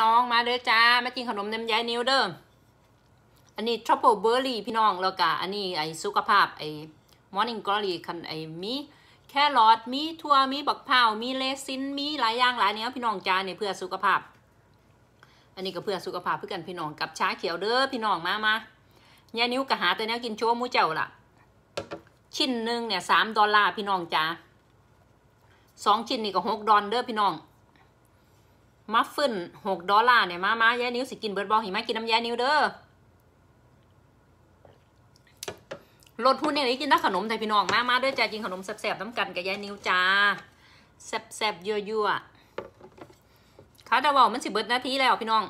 น้องมาเด้อจ้ามากินขนมน้ำยายนิ้วเด้ออันนี้ทรั p เปิลเบอร์รี่พี่น้องแล้วก็อันนี้ไอสุขภาพไอ morning glory คันไอมีแครอทมีถั่วมีบักพร้าวมี raisin มีหลายอย่างหลายแนวพี่น้องจ้าเนี่ยเพื่อสุขภาพ อันนี้ก็เพื่อสุขภาพเพื่อกันพี่น้องกับชาเขียวเด้อพี่น้องมามายายนิวก็หาแต่แนวกินโชว์มูเจ้าล่ะ ชิ้นหนึ่งเนี่ยสามดอลลาร์พี่น้องจ้าสองชิ้นนี่ก็หกดอลเด้อพี่น้อง มัฟฟินหกดอลลาร์เนี่ย มามายายนิ้วสิกินเบิร์ดบอลหิมะกินน้ำยายนิ้วเด้อลดหุ้นเนี่ยกินน้ำขนมไทยพี่น้องมามาด้อจ้ากินขนมแซ่บๆน้ำกันกับยายนิ้วจ้าแซ่บๆยั่วๆเขาจะบอกมันสิเบิร์ดนาทีแล้วพี่น้อง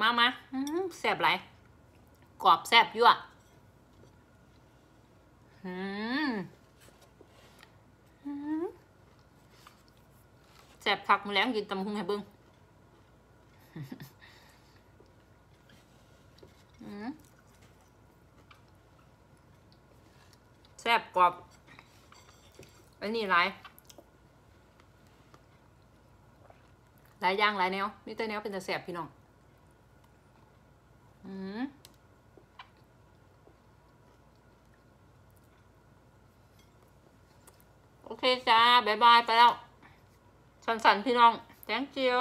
มามาแซ่บไรกรอบแซ่บยั่วอืมแซ่บคักมาแล้วกินตำหุงให้เบิ้ง แซ่บกรอบอันนี้หลายหลายอย่างหลายแนวมีแต่แนวเป็นแต่แซ่บพี่น้องอืมโอเคจ้า บ๊ายบาย ไปแล้ว สันสันพี่น้อง thank you